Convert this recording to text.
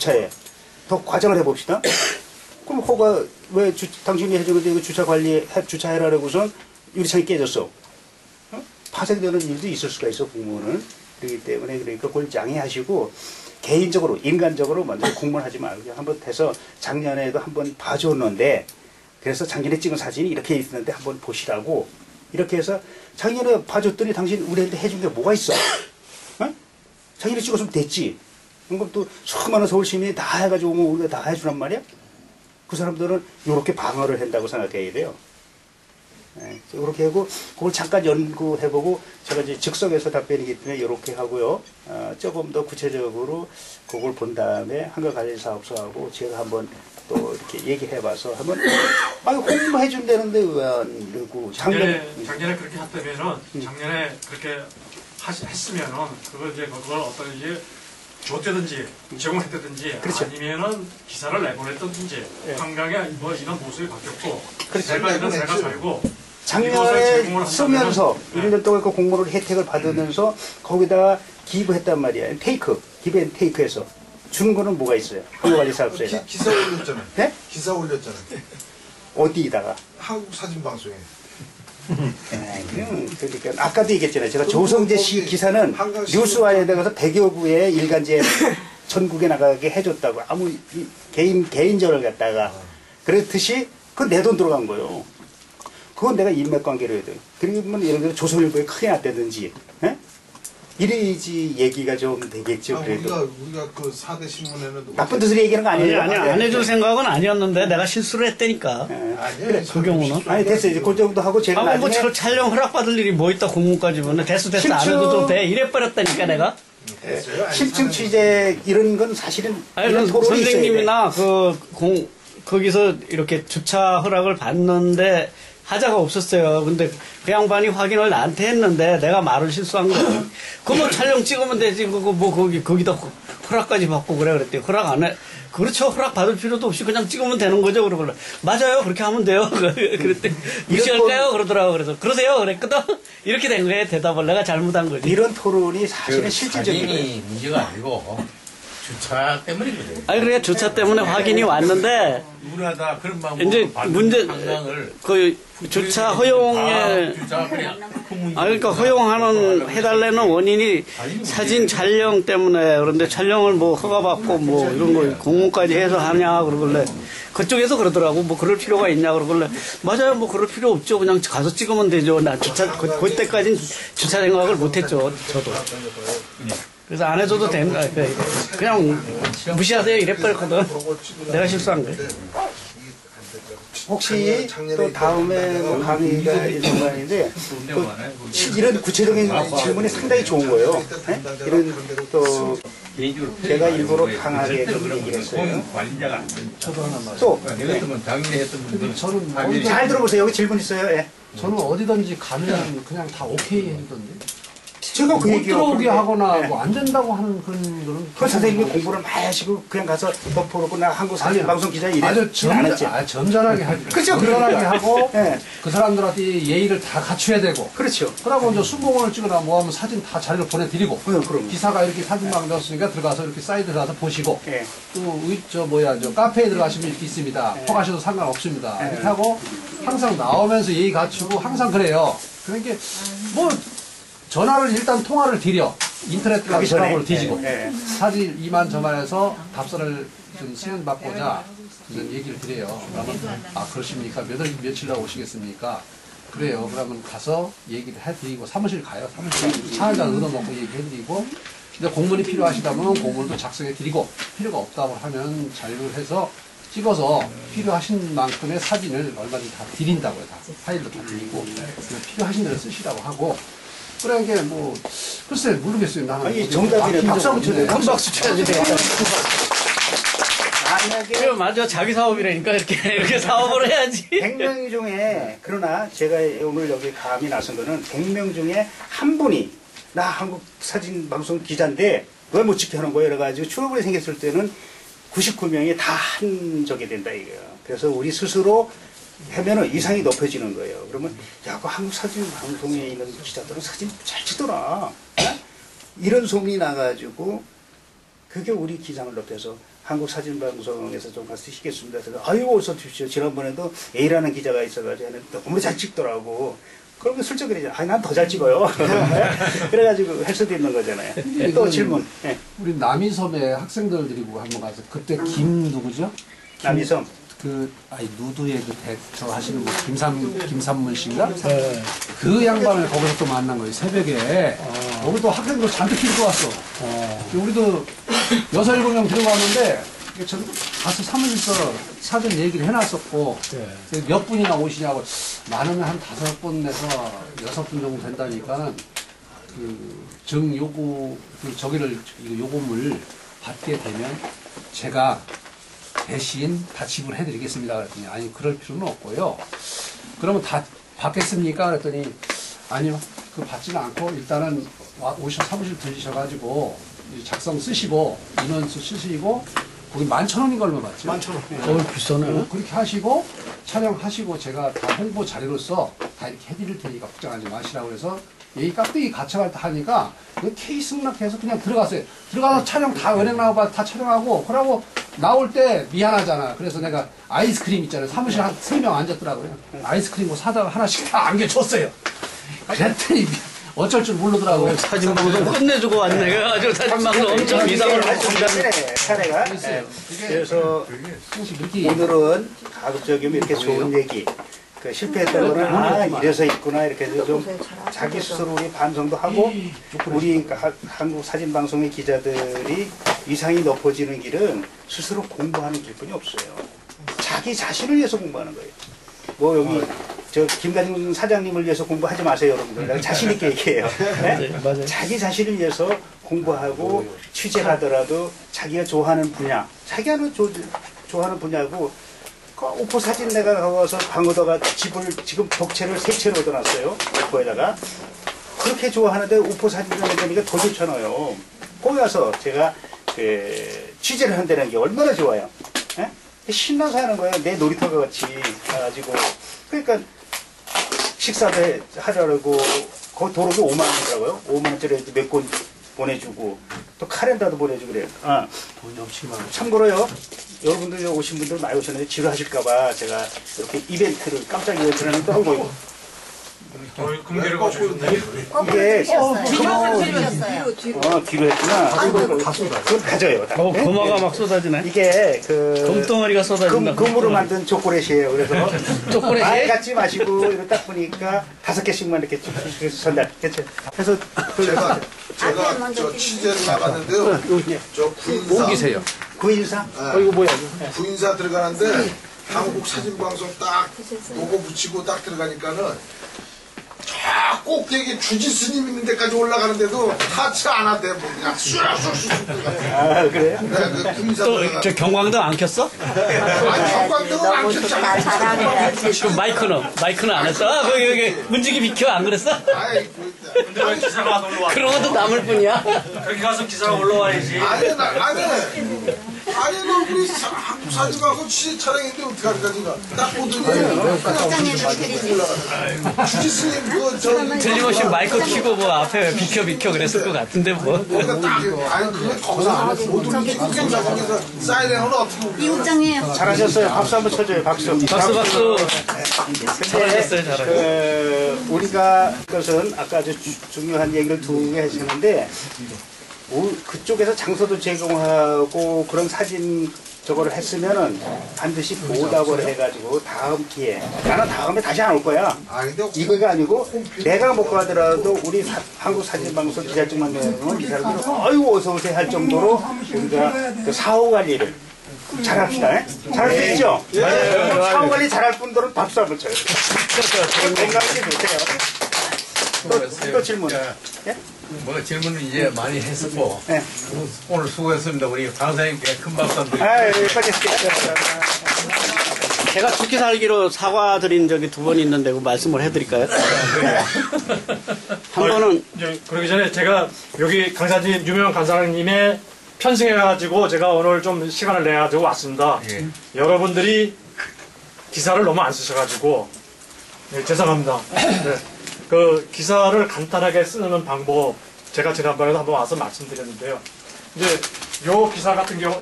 주차에 더 과장을 해봅시다. 그럼 호가 왜 주, 당신이 해주는데 이거 주차 관리 해, 주차해라라고선 유리창이 깨졌어. 어? 파생되는 일도 있을 수가 있어 공무원은 그렇기 때문에 그러니까 그걸 양해하시고 개인적으로 인간적으로 먼저 공무원 하지 말고 한번 해서 작년에도 한번 봐줬는데 그래서 작년에 찍은 사진이 이렇게 있는데 한번 보시라고 이렇게 해서 작년에 봐줬더니 당신 우리한테 해준 게 뭐가 있어? 어? 작년에 찍었으면 됐지. 그럼 또 수많은 서울 시민이 다 해가지고 오면 우리가 다 해주란 말이야? 그 사람들은 이렇게 방어를 한다고 생각해야 돼요. 이렇게 하고 그걸 잠깐 연구해보고 제가 이제 즉석에서 답변이기 때문에 이렇게 하고요. 어, 조금 더 구체적으로 그걸 본 다음에 한국관리사업소하고 제가 한번 또 이렇게 얘기해봐서 한번 아니 홍보해 준다는데 왜안 그러고 작년에, 작년 작년에 그렇게 했다면은 음. 작년에 그렇게 하시, 했으면은 그걸 이제 그걸 어떤 이제 줬다든지 제공했다든지 그렇죠. 아니면은 기사를 내보냈다든지 예. 한강에 뭐 이런 모습이 바뀌었고 그렇죠. 새가 있는 새가 내보냈죠. 살고 작년에 쓰면서 한다면, 1년 동안 그 공모를 혜택을 받으면서 거기다가 기부했단 말이야. 테이크, 기부앤 테이크에서 주는 거는 뭐가 있어요? 한국관리사업소에다. 기, 기사 올렸잖아요. 네? 기사 올렸잖아요. 어디다가? 한국 사진 방송에. 네, 그러니까 아까도 얘기했잖아요. 제가 조성재 씨 기사는 뉴스와에 대해서 100여 구의 일간지에 전국에 나가게 해줬다고 아무 이- 개인 개인전을 갖다가 그랬듯이 그건 내돈 들어간 거예요. 그건 내가 인맥 관계로 해야 돼. 그러면 예를 들어 조선일보에 크게 났다든지, 예? 이래야지 얘기가 좀 되겠죠. 아, 그래도 우리가 우리가 그 사대 신문에는 나쁜 뜻으로 얘기하는 거 아니, 아니에요. 아니, 안 해줄 생각은 아니었는데 내가 실수를 했다니까. 예. 아니에요. 그 경우는? 아니 됐어요. 이제 그 정도 하고 제가 아, 뭐, 나중에 저 촬영 허락받을 일이 뭐 있다, 공무까지 보면. 됐어, 됐어. 안 해도 좀 돼. 이래버렸다니까, 내가. 됐어요. 아니, 실증 취재 이런 건 사실은 아니, 이런. 선생님이나 그 공, 거기서 이렇게 주차 허락을 받는데 하자가 없었어요. 근데 그 양반이 확인을 나한테 했는데 내가 말을 실수한 거야. 그뭐 촬영 찍으면 되지. 그거 뭐 거기, 거기다 허락까지 받고 그래 그랬더니 허락 안 해. 그렇죠. 허락 받을 필요도 없이 그냥 찍으면 되는 거죠. 그러길래 맞아요. 그렇게 하면 돼요. 그랬더니 무시할까요? 그러더라고. 그래서 그러세요. 그랬거든. 이렇게 된 거예요. 대답을 내가 잘못한 거지. 이런 토론이 사실은 그 실질적인 거예요. 문제가 아니고 주차 때문이거든. 아니 그래 주차 때문에 확인이 왔는데 누구나 다 그런 방법 이제 문제 그 주차 허용에. 아 그러니까 허용하는 해달라는 원인이 사진 촬영 때문에 그런데 촬영을 뭐 허가받고 뭐 이런 거 공문까지 해서 하냐 그러길래 그쪽에서 그러더라고. 뭐 그럴 필요가 있냐 그러길래 맞아요. 뭐 그럴 필요 없죠. 그냥 가서 찍으면 되죠. 나 주차 그, 그때까지는 주차 생각을 못했죠. 저도 그래서 안 해줘도 된다 그냥 무시하세요 이래버렸거든 내가 실수한 거예요 혹시 또 다음에 뭐 강의가 있는 거 아닌데 이런 구체적인 질문이 상당히 좋은 거예요. 네? 이런 또 제가 일부러 강하게 좀 얘기를 했어요. 관리자가 안 돼. 또내 같으면 당연히 했던 분들은 저는 당연히 잘 들어보세요. 여기 질문 있어요. 예. 저는 어디든지 가면 그냥 다 오케이 했던데. 제가 그못 얘기요. 들어오게 하거나 네. 뭐안 된다고 하는 그런 거는. 그 선생님이 공부를 많이 하시고 그냥 가서 덮어놓고 나 한국 사진 아니요. 방송 기자 이래 아주 점. 아, 점잖하게 하죠. 그죠? 점잖하게 하고 예. 그 사람들한테 예의를 다 갖춰야 되고. 그렇죠. 그러고 이제 순봉을 찍거나 뭐 하면 사진 다 자료를 보내드리고. 네, 그럼. 기사가 이렇게 사진만 넣었으니까 들어가서 이렇게 사이트 가서 보시고. 예. 또, 의- 저, 뭐야, 저, 카페에 들어가시면 이렇게 있습니다. 네. 포가셔도 상관없습니다. 이렇게 하고, 항상 나오면서 예의 갖추고, 항상 그래요. 그러니까, 뭐, 전화를 일단 통화를 드려. 인터넷 가기. 전화번호 뒤지고. 예, 예. 사실 이만 저만 해서 답서를 좀 수행받고자 좀 얘기를 드려요. 그러면, 아, 그러십니까? 몇 월, 며칠 날 오시겠습니까? 그래요. 그러면 가서 얘기를 해드리고, 사무실 가요. 사무실 차 한잔 얻어먹고 얘기해드리고, 근데 공문이 필요하시다면 공문도 작성해드리고, 필요가 없다고 하면 자료를 해서 찍어서 필요하신 만큼의 사진을 얼마든지 다 드린다고요. 다 파일로 다 드리고, 필요하신 대로 쓰시라고 하고, 그러니까 뭐, 글쎄, 모르겠어요. 나는. 아니 정답이네. 막힌 박수 적 한번 쳐줘요. 큰 박수 쳐야지 되겠다. 만약에 그래 맞아 자기 사업이라니까 이렇게 이렇게 사업을 해야지 100명 중에 그러나 제가 오늘 여기 감이 나선 거는 100명 중에 한 분이 나 한국 사진 방송 기자인데 왜못 하는 거예요? 이래가지고 추억이 생겼을 때는 99명이 다 한 적이 된다 이거예요. 그래서 우리 스스로 하면은 이상이 높여지는 거예요. 그러면 야, 그 한국 사진 방송에 있는 기자들은 사진 잘 찍더라. 어? 이런 소문이 나가지고 그게 우리 기상을 높여서 한국 사진 방송에서 좀 가서 쓰시겠습니다. 그래서 아유 어서 주십시오. 지난번에도 A라는 기자가 있어가지고 너무 잘 찍더라고. 그러면 슬쩍 그러죠. 아니 난 더 잘 찍어요. 그래가지고 할 수도 있는 거잖아요. 또 질문. 예. 우리 남이섬에 학생들 데리고 한번 가서 그때 김 누구죠? 남이섬. 그 아니 누드의 그 대처 하시는 분 김삼 김삼문 씨인가? 그 양반을 거기서 또 만난 거예요 새벽에. 거기도 학생들 잔뜩 데리고 왔어. 우리도 여섯 일곱 명 들어갔는데 이게 전 가서 사무실에서 사전 얘기를 해놨었고 몇 분이나 오시냐고 많으면 한 다섯 분 내서 여섯 분 정도 된다니까는 그 정 요구 그 저기를 이 요금을 받게 되면 제가 대신 다 지불해 드리겠습니다. 그랬더니 아니 그럴 필요는 없고요. 그러면 다 받겠습니까? 그랬더니 아니요. 그 받지는 않고 일단은 와- 오셔 사무실 들리셔가지고 이 작성 쓰시고 인원수 쓰시고 거기 만천 원인가 얼마 받죠? 만천 원. 어, 비싸네. 그렇게 하시고 촬영하시고 제가 다 홍보 자료로서 다 이렇게 해드릴 테니까 걱정하지 마시라고 해서 여기 깍두기 가쳐갈 때 하니까 그 케이스 승낙해서 그냥 들어갔어요. 들어가서 촬영 다 은행 나와봐 다 촬영하고 그러고 나올 때 미안하잖아. 그래서 내가 아이스크림 있잖아요. 사무실 한 세 명 앉았더라고요. 아이스크림 뭐 사다가 하나씩 다 안겨줬어요. 그랬더니 어쩔 줄 모르더라고요. 사진 방송 끝내주고 왔네. 그래가지고 사진 방송 엄청 아, 하고. 중간에 차례가. 예. 그래서 오늘은 가급적이면 이렇게 좋은 얘기. 그 실패했던 거는 아 이래서 있구나 이렇게 해서 좀 자기 스스로 우리 반성도 하고 우리 그 하- 한국 사진 방송의 기자들이 위상이 높아지는 길은 스스로 공부하는 길뿐이 없어요. 자기 자신을 위해서 공부하는 거예요. 뭐 여기 저 김관중 사장님을 위해서 공부하지 마세요, 여러분들. 내가 자신 있게 얘기해요. 네? 맞아요. 자기 자신을 위해서 공부하고 취재하더라도 자기가 좋아하는 분야, 자기가 조, 좋아하는 분야고 그 오포 사진 내가 가서 방어다가 집을 지금 독채를 세 채로 얻어놨어요. 오포에다가 그렇게 좋아하는데 오포 사진을 내니까 더 좋잖아요. 거기 가서 제가 그 취재를 한다는 게 얼마나 좋아요. 예? 신나서 하는 거예요. 내 놀이터 같이 가가지고 그러니까 식사도 해- 하려고 그 도로도 5만 원이더라고요. 5만 원짜리 몇권 보내주고 또 카렌다도 보내주고 그래요. 아, 돈이 없지만 참고로요. 여러분들 오신 분들 많이 오셨는데 지루하실까봐 제가 이렇게 이벤트를 깜짝 이벤트를 하는 있고 어, 금괴를 거주셨네. 이게 어 뒤로 했구나. 그건 가져요. 다. 어, 네? 금화가 막 쏟아지네. 이게 그 금덩어리가 쏟아진다. 금, 금으로 만든 초콜릿이에요. 그래서 초콜릿이? 많이 갖지 마시고 이거 딱 보니까 다섯 개씩만 이렇게 쭉 전달. 그렇죠. 그래서 제가 제가 저 취재를 나갔는데요. 저 구인사 옮기세요. 구인사 어, 이거 뭐야? 구인사 들어가는데 한국 사진 방송 딱 로고 붙이고 딱 들어가니까는 저 꼭대기 주지 스님 있는 데까지 올라가는데도 타치 안 한대 뭐 그냥 쑥쑥쑥 아 그래요? 내가 그 구인사 또 들어가 저 경광등 안 켰어? 아니 경광등은 안 켰잖아 그럼 마이크는 마이크는 안 했어? 아 거기 여기 문지기 비켜 안 그랬어? 아이 그, 근데 왜 기사가 안 올라와? 그런 것도 남을 뿐이야. 그렇게 가서 기사가 올라와야지. 아니 나 아니 아니 너 우리 사- 한국 사진 방송 취재 촬영인데 어떡하니까 지금 딱 보더니 올라가 주지 스님 그저 틀림없이 마이크 켜고 뭐 앞에 비켜 비켜 그랬을 것 같은데 뭐. 딱 아니 그거 거기서 안 했어 모든 기사 거기서 사이렌은 어떻게 울려 이국장님 잘하셨어요. 박수 한번 쳐줘요. 박수. 박수 박수. 잘하셨어요, 잘하셨어요. 그 우리가 그것은 아까 아주 주- 중요한 얘기를 두 개 하시는데 오- 그쪽에서 장소도 제공하고 그런 사진 저거를 했으면은 반드시 보답을 해가지고 다음 기회 나는 다음에 다시 안 올 거야. 아 근데 이거가 아니고 내가 못 가더라도 우리 사- 한국 사진방송 기자증만 내면 이 사람들은 아이고 어서 오세요 할 정도로 우리가 그 사후 관리를 잘합시다. 예? 잘할 수 있죠? 사후 관리 잘할 분들은 박수 한번 쳐요. 건강하게 좋세요. 또, 또 질문. 예? 뭐 질문은 이제 많이 했었고 네. 오늘 수고했습니다. 우리 강사님께 큰 박수 한번 드립니다. 아, 예, 빠졌을게요. 제가 죽기 살기로 사과 드린 적이 두 번 있는데 그 말씀을 해드릴까요? 한 번은 이제 그러기 전에 제가 여기 강사님 유명 강사님의 편승해가지고 제가 오늘 좀 시간을 내가지고 왔습니다. 예. 여러분들이 기사를 너무 안 쓰셔가지고 네, 죄송합니다. 네. 그 기사를 간단하게 쓰는 방법 제가 지난번에도 한번 와서 말씀드렸는데요. 이제 요 기사 같은 경우